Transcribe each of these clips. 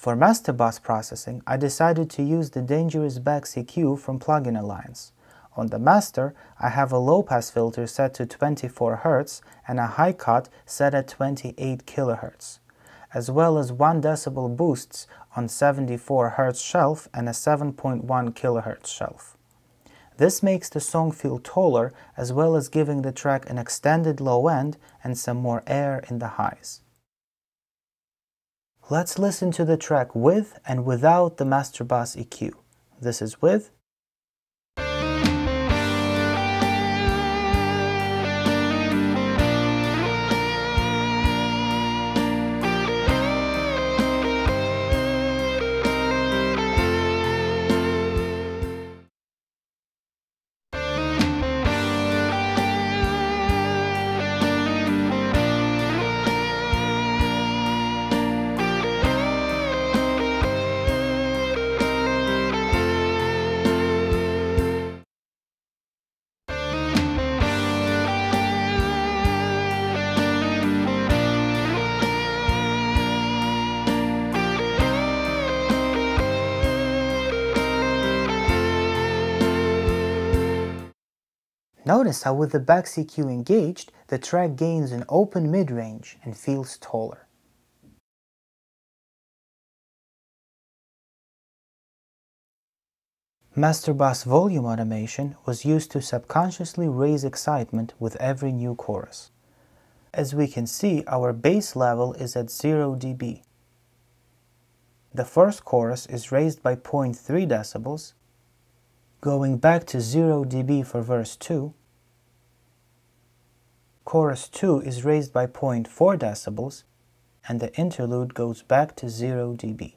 For master bus processing, I decided to use the Dangerous Bax EQ from Plugin Alliance. On the master, I have a low-pass filter set to 24 Hz and a high cut set at 28 kHz, as well as 1 dB boosts on 74 Hz shelf and a 7.1 kHz shelf. This makes the song feel taller as well as giving the track an extended low end and some more air in the highs. Let's listen to the track with and without the Master Bus EQ. This is with Notice how with the Bax EQ engaged, the track gains an open mid-range and feels taller. Master Bus volume automation was used to subconsciously raise excitement with every new chorus. As we can see, our base level is at 0 dB. The first chorus is raised by 0.3 decibels, going back to 0 dB for verse 2, chorus 2 is raised by 0.4 decibels, and the interlude goes back to 0 dB.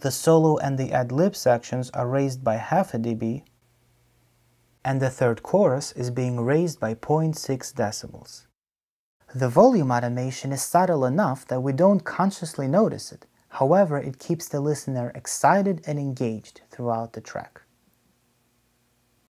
The solo and the ad-lib sections are raised by half a dB, and the third chorus is being raised by 0.6 decibels. The volume automation is subtle enough that we don't consciously notice it, however it keeps the listener excited and engaged throughout the track.